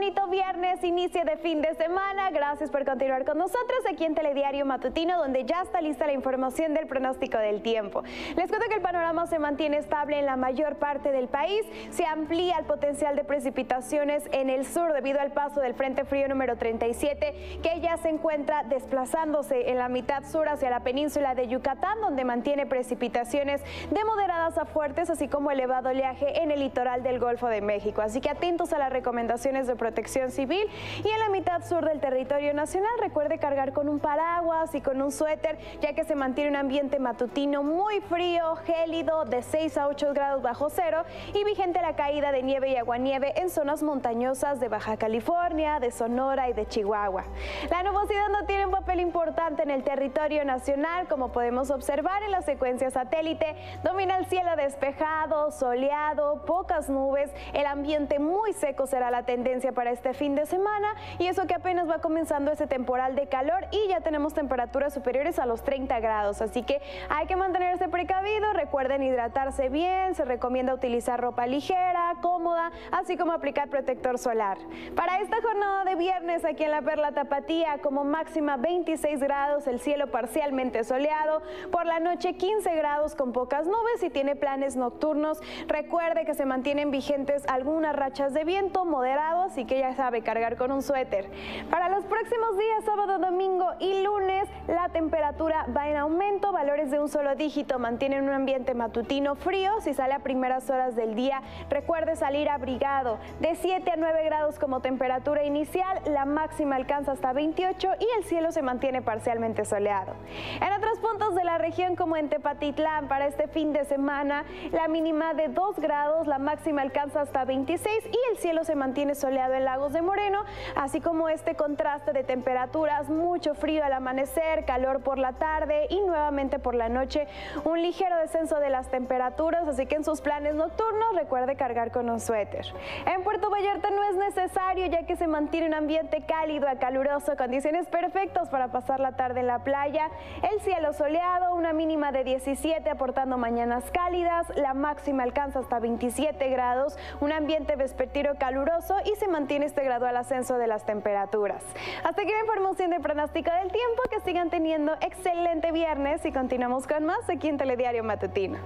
bonito viernes, inicio de fin de semana. Gracias por continuar con nosotros aquí en Telediario Matutino, donde ya está lista la información del pronóstico del tiempo. Les cuento que el panorama se mantiene estable en la mayor parte del país. Se amplía el potencial de precipitaciones en el sur debido al paso del Frente Frío número 37, que ya se encuentra desplazándose en la mitad sur hacia la península de Yucatán, donde mantiene precipitaciones de moderadas a fuertes, así como elevado oleaje en el litoral del Golfo de México. Así que atentos a las recomendaciones de protección civil y en la mitad sur del territorio nacional recuerde cargar con un paraguas y con un suéter ya que se mantiene un ambiente matutino muy frío, gélido de 6 a 8 grados bajo cero y vigente la caída de nieve y aguanieve en zonas montañosas de Baja California, de Sonora y de Chihuahua. La nubosidad no tiene un papel importante en el territorio nacional como podemos observar en la secuencia satélite. Domina el cielo despejado, soleado, pocas nubes, el ambiente muy seco será la tendencia para este fin de semana y eso que apenas va comenzando ese temporal de calor y ya tenemos temperaturas superiores a los 30 grados, así que hay que mantenerse precavido, recuerden hidratarse bien, se recomienda utilizar ropa ligera, cómoda, así como aplicar protector solar. Para esta jornada de viernes aquí en la Perla Tapatía, como máxima 26 grados, el cielo parcialmente soleado, por la noche 15 grados con pocas nubes y tiene planes nocturnos, recuerde que se mantienen vigentes algunas rachas de viento moderado, así que ya sabe cargar con un suéter. Para los próximos días, sábado, domingo y lunes, la temperatura va en aumento, valores de un solo dígito mantienen un ambiente matutino frío. Si sale a primeras horas del día, recuerde salir abrigado. De 7 a 9 grados como temperatura inicial, la máxima alcanza hasta 28 y el cielo se mantiene parcialmente soleado. En otros puntos de la región, como en Tepatitlán, para este fin de semana, la mínima de 2 grados, la máxima alcanza hasta 26 y el cielo se mantiene soleado en Lagos de Moreno, así como este contraste de temperaturas, mucho frío al amanecer, calor por la tarde y nuevamente por la noche, un ligero descenso de las temperaturas, así que en sus planes nocturnos recuerde cargar con un suéter. En Puerto Vallarta no es necesario ya que se mantiene un ambiente cálido a caluroso, condiciones perfectas para pasar la tarde en la playa, el cielo soleado, una mínima de 17 aportando mañanas cálidas, la máxima alcanza hasta 27 grados, un ambiente vespertino caluroso y se mantiene este gradual ascenso de las temperaturas. Hasta aquí la información de pronóstico del tiempo, que sigan teniendo excelente viernes y continuamos con más aquí en Telediario Matutino.